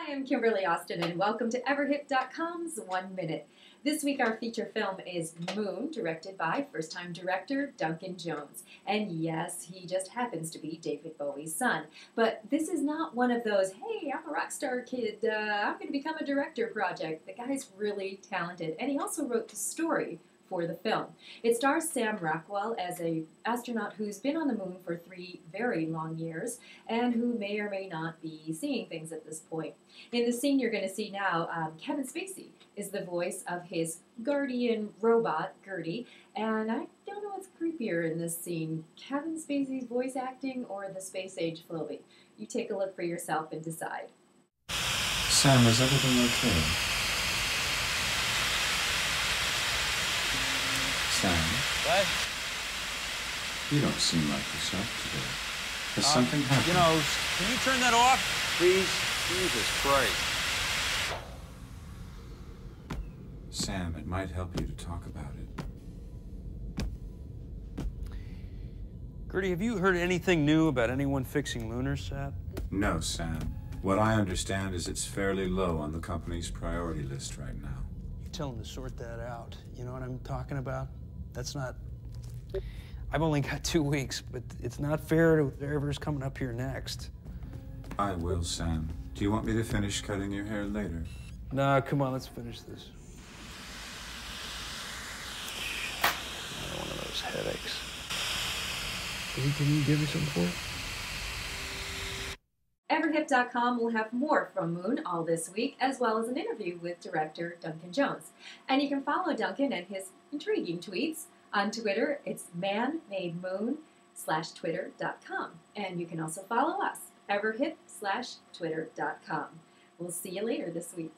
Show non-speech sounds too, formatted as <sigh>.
Hi, I'm Kimberly Austin, and welcome to Everhip.com's One Minute. This week, our feature film is Moon, directed by first time director Duncan Jones. And yes, he just happens to be David Bowie's son. But this is not one of those, hey, I'm a rock star kid, uh, I'm going to become a director project. The guy's really talented, and he also wrote the story for the film. It stars Sam Rockwell as a astronaut who's been on the moon for three very long years and who may or may not be seeing things at this point. In the scene you're going to see now, um, Kevin Spacey is the voice of his guardian robot, Gertie, and I don't know what's creepier in this scene, Kevin Spacey's voice acting or the space age Philby. You take a look for yourself and decide. Sam, is everything okay? Sam, What? you don't seem like yourself today. Has Uh, something happened? You know, can you turn that off, please? Jesus Christ. Sam, it might help you to talk about it. Gertie, have you heard anything new about anyone fixing lunar sat? No, Sam. What I understand is it's fairly low on the company's priority list right now. You tell them to sort that out. You know what I'm talking about? That's not. I've only got <laughs> two weeks, but it's not fair to whoever's coming up here next. I will, Sam. Do you want me to finish cutting your hair later? Nah, come on, let's finish this. Another one of those headaches. Hey, can you give me some for it? Everhip.com will have more from Moon all this week, as well as an interview with director Duncan Jones. And you can follow Duncan and his intriguing tweets on Twitter. It's manmademoon slash twitter.com. And you can also follow us, everhip slash twitter.com. We'll see you later this week.